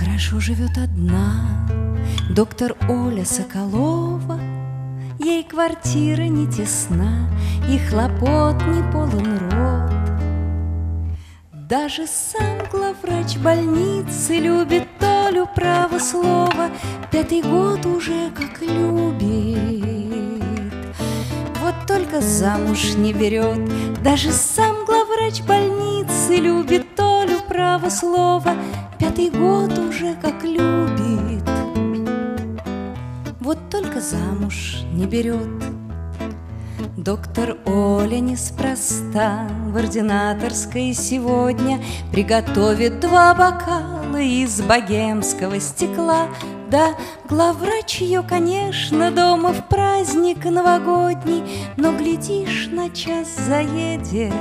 хорошо живет одна. Доктор Оля Соколова Ей квартира не тесна И хлопот не полон рот. Даже сам главврач больницы Любит Толю право слова Пятый год уже как любит. Вот только замуж не берет Даже сам главврач больницы Любит Толю право слова Пятый год уже как любит. Вот только замуж не берет. Доктор Оля неспроста в ординаторской сегодня Приготовит два бокала из богемского стекла. Да, главврач ее, конечно, дома в праздник новогодний Но, глядишь, на час заедет.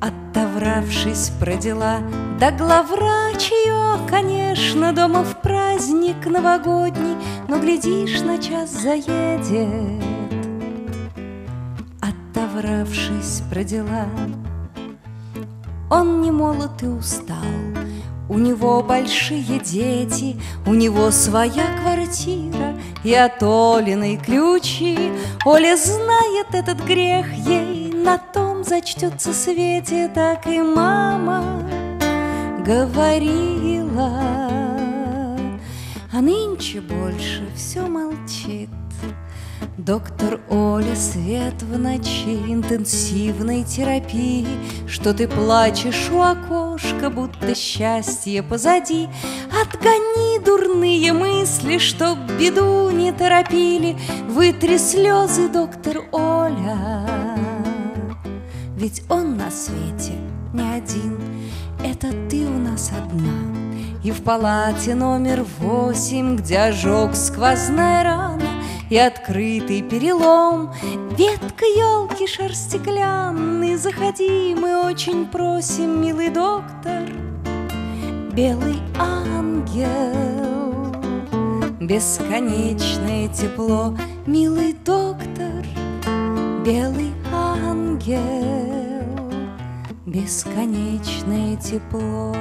Отовравшись про дела, да главврач ее, конечно, Дома в праздник новогодний Но, глядишь, на час заедет. Отовравшись про дела Он не молод и устал. У него большие дети, у него своя квартира И от Олиной ключи. Оля знает этот грех ей На том зачтется свете Так и мама говорила А нынче больше все молчит Доктор Оля, свет в ночи интенсивной терапии, Что ты плачешь у окошка, будто счастье позади. Отгони дурные мысли, чтоб беду не торопили, Вытри слезы, доктор Оля. Ведь он на свете не один, это ты у нас одна. И в палате номер восемь, где ожог сквозная рана, и открытый перелом. Ветка елки шар стеклянный Заходи, мы очень просим, милый доктор. Белый ангел Бесконечное тепло, милый доктор Бесконечное тепло